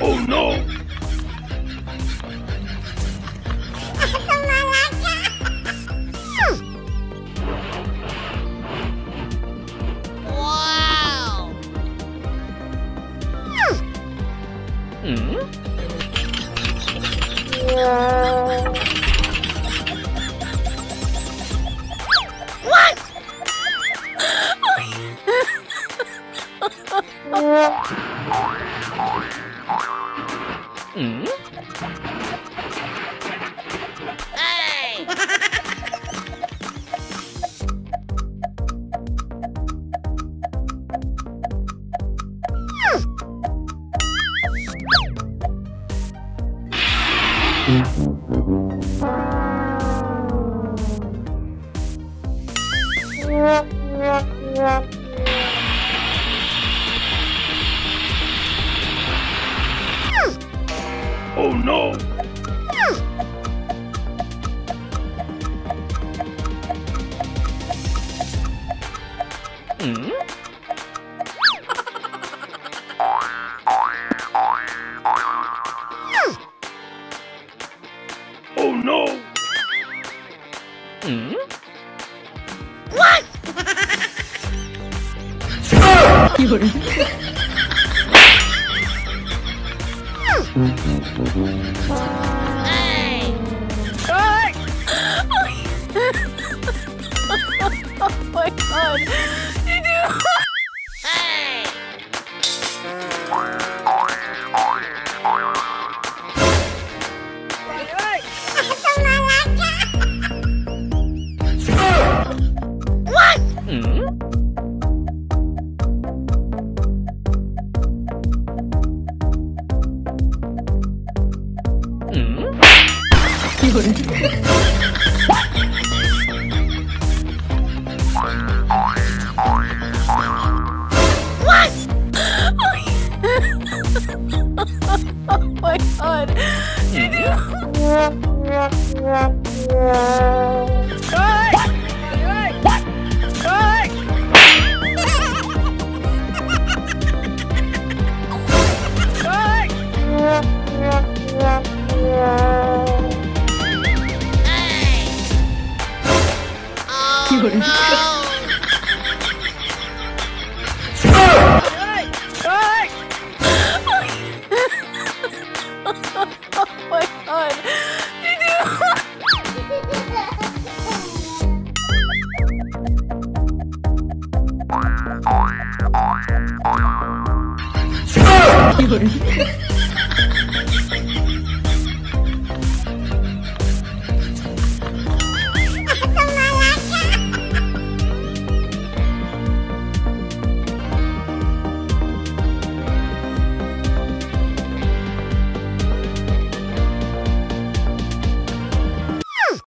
oh no! wow! Hmm? What? Hey! Oh no! Hmm? Oh no! Hmm? Hmm? What? Hey! oh my god. What? Oh my god. Mm-hmm. Oh no! Oh my god.